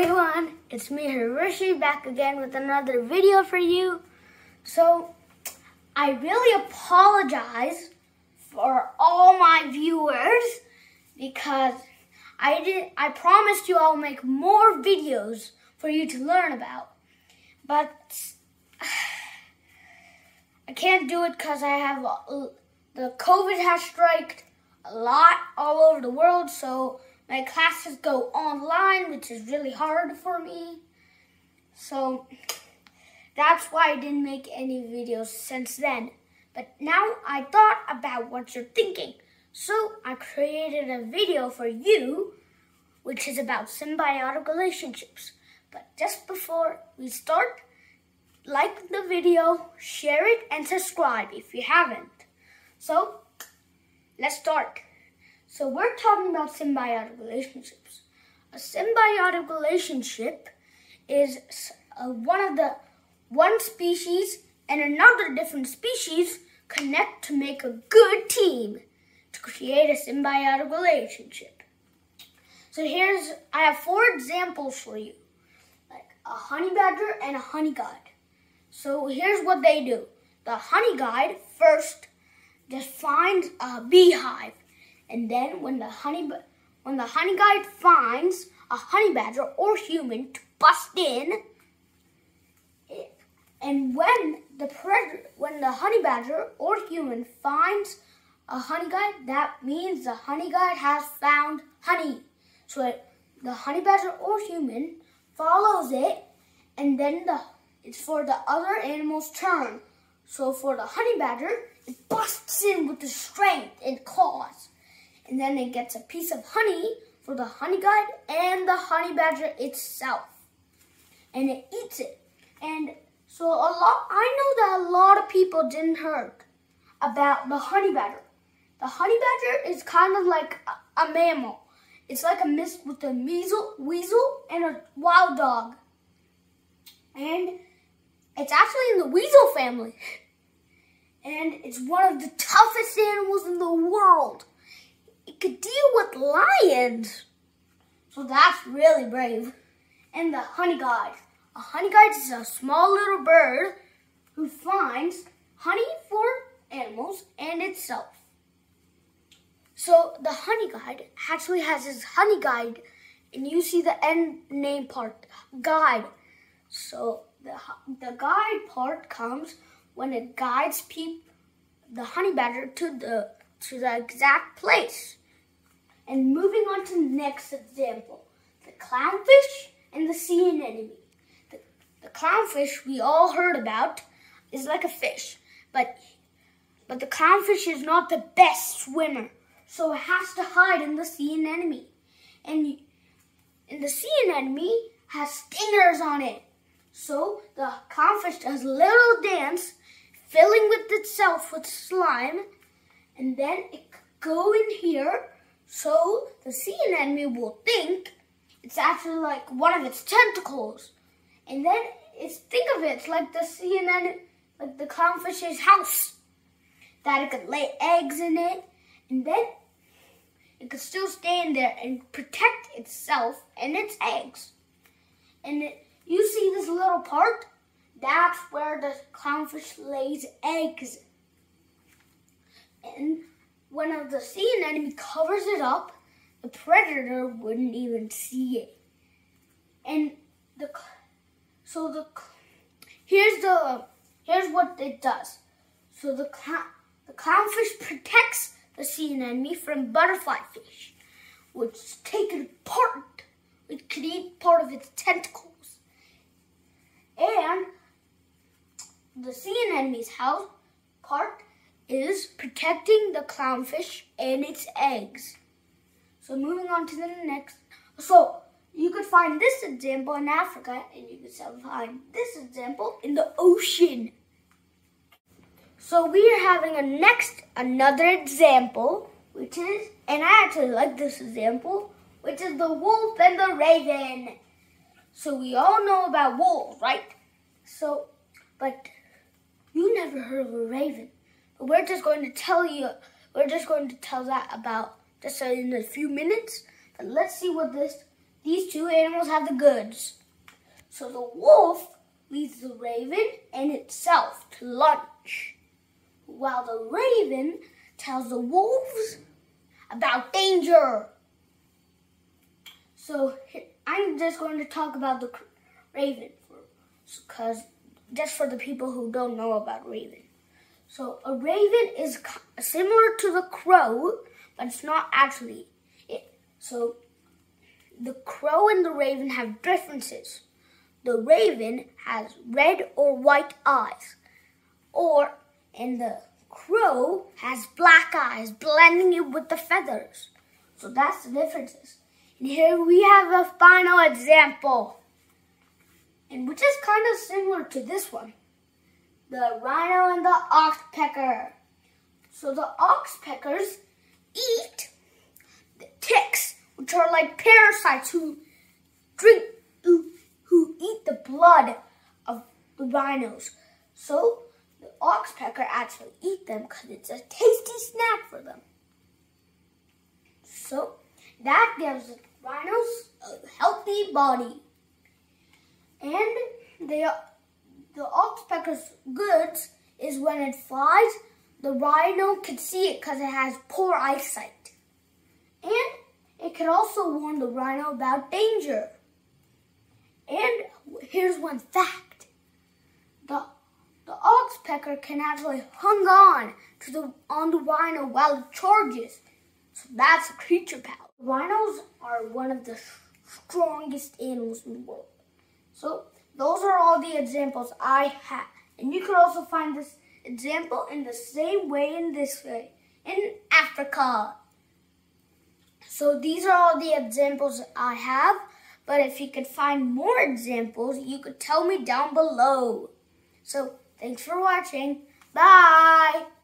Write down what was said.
everyone, it's me Hrushi back again with another video for you. So, I really apologize for all my viewers because I did I promised you I'll make more videos for you to learn about. But I can't do it because I have the COVID has striked a lot all over the world, so my classes go online, which is really hard for me. So that's why I didn't make any videos since then. But now I thought about what you're thinking. So I created a video for you, which is about symbiotic relationships. But just before we start, like the video, share it, and subscribe if you haven't. So, let's start. So we're talking about symbiotic relationships. A symbiotic relationship is one of the one species and another different species connect to make a good team to create a symbiotic relationship. So here's, I have four examples for you, like a honey badger and a honey guide. So here's what they do. The honey guide first just finds a beehive and then when the honey when the honey guide finds a honey badger or human to bust in, and when the when the honey badger or human finds a honey guide, that means the honey guide has found honey. So it, the honey badger or human follows it, and then the it's for the other animal's turn. So for the honey badger, it busts in with the strength and claws and then it gets a piece of honey for the honey guide and the honey badger itself. And it eats it. And so a lot, I know that a lot of people didn't heard about the honey badger. The honey badger is kind of like a, a mammal. It's like a mix with a measle, weasel and a wild dog. And it's actually in the weasel family. And it's one of the toughest animals in the world could deal with lions. So that's really brave. And the honey guide. A honey guide is a small little bird who finds honey for animals and itself. So the honey guide actually has his honey guide and you see the end name part, guide. So the, the guide part comes when it guides people, the honey badger to the to the exact place. And moving on to the next example, the clownfish and the sea anemone. The, the clownfish we all heard about is like a fish, but but the clownfish is not the best swimmer, so it has to hide in the sea anemone. And, and the sea anemone has stingers on it. So the clownfish does a little dance, filling with itself with slime, and then it go in here so the sea anemone will think it's actually like one of its tentacles. And then it's think of it like the sea anemone, like the clownfish's house. That it could lay eggs in it and then it could still stay in there and protect itself and its eggs. And it, you see this little part? That's where the clownfish lays eggs. And when the sea anemone covers it up, the predator wouldn't even see it. And the so the here's the here's what it does. So the the clownfish protects the sea anemone from butterfly fish, which take it apart. It can eat part of its tentacles. And the sea anemone's house part is protecting the clownfish and its eggs. So moving on to the next. So you could find this example in Africa and you could find this example in the ocean. So we are having a next, another example, which is, and I actually like this example, which is the wolf and the raven. So we all know about wolves, right? So, but you never heard of a raven we're just going to tell you, we're just going to tell that about just in a few minutes. But let's see what this these two animals have the goods. So the wolf leads the raven and itself to lunch, while the raven tells the wolves about danger. So I'm just going to talk about the raven because just for the people who don't know about raven. So a raven is similar to the crow, but it's not actually it. So the crow and the raven have differences. The raven has red or white eyes, or and the crow has black eyes, blending it with the feathers. So that's the differences. And here we have a final example, and which is kind of similar to this one. The rhino and the oxpecker. So the oxpeckers eat the ticks, which are like parasites who drink, who, who eat the blood of the rhinos. So the oxpecker actually eat them because it's a tasty snack for them. So that gives the rhinos a healthy body. And they, the oxpecker's goods is when it flies, the rhino can see it because it has poor eyesight. And it can also warn the rhino about danger. And here's one fact. The, the oxpecker can actually hung on to the, on the rhino while it charges. So that's a creature power. Rhinos are one of the strongest animals in the world. So those are all the examples I have. And you can also find this example in the same way in this way in Africa. So these are all the examples I have. But if you could find more examples, you could tell me down below. So thanks for watching. Bye.